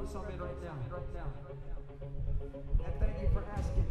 know something right now. Right now. And thank you for asking.